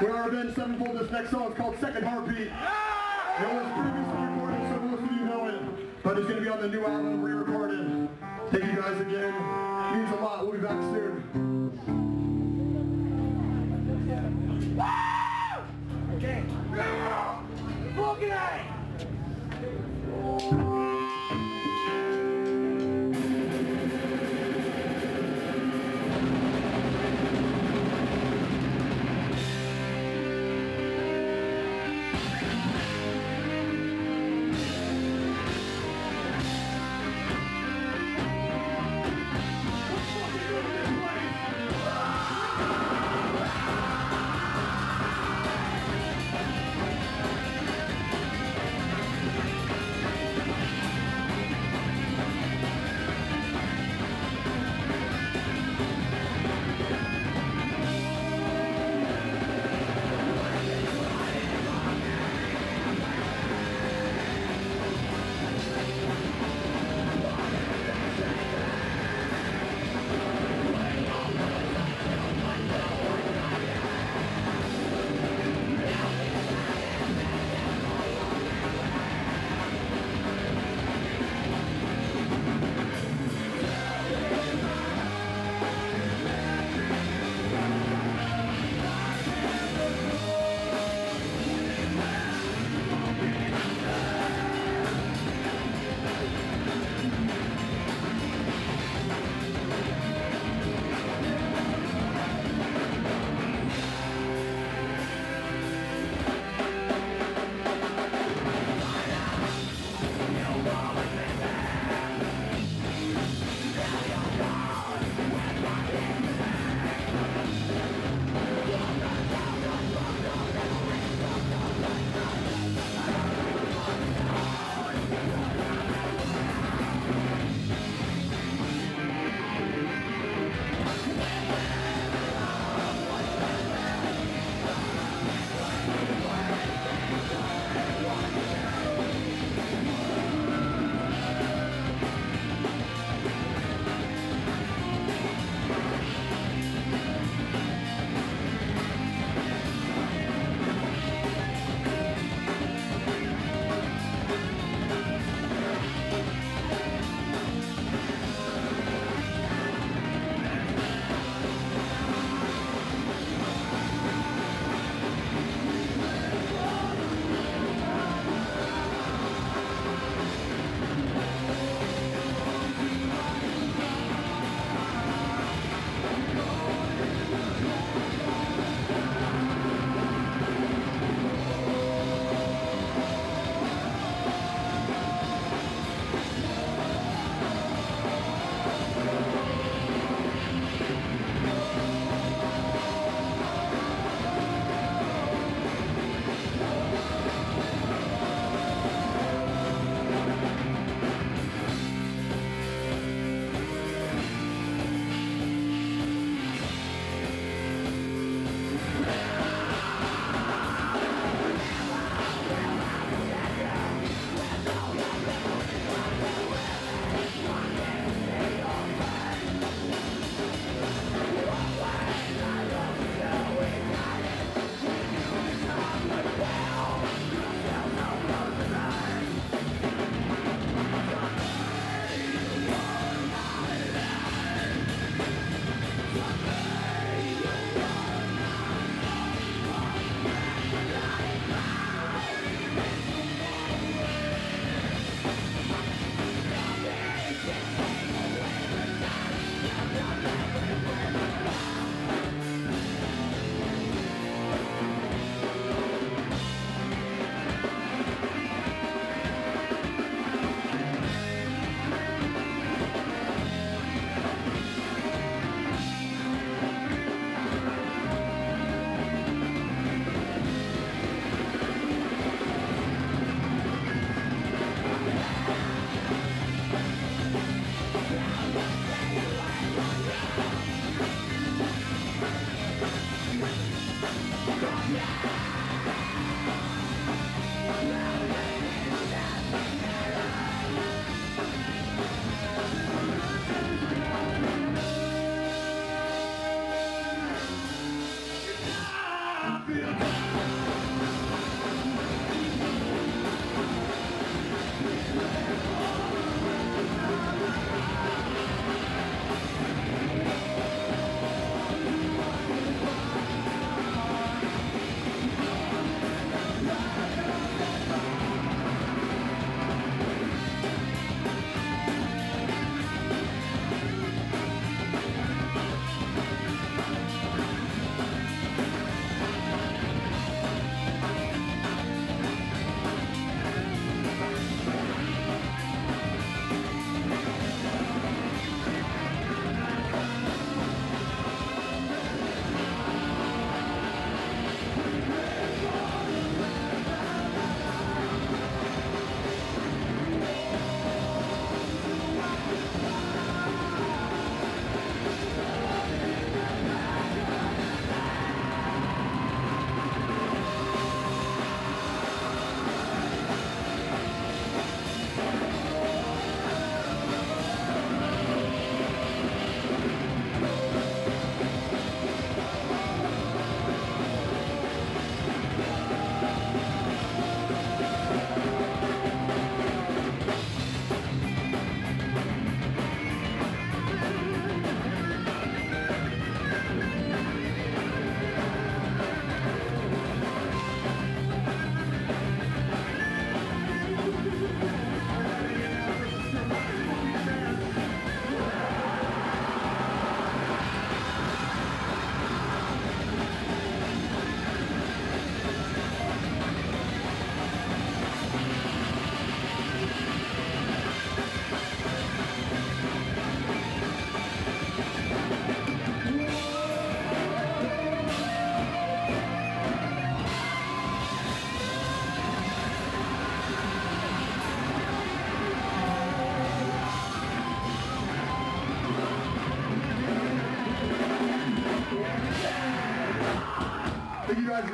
We are Avenged Sevenfold. This next song is called Second Heartbeat. It was previously recorded, so most of you know it. But it's going to be on the new album, re-recorded. Thank you guys again. It means a lot. We'll be back soon.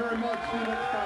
Very much.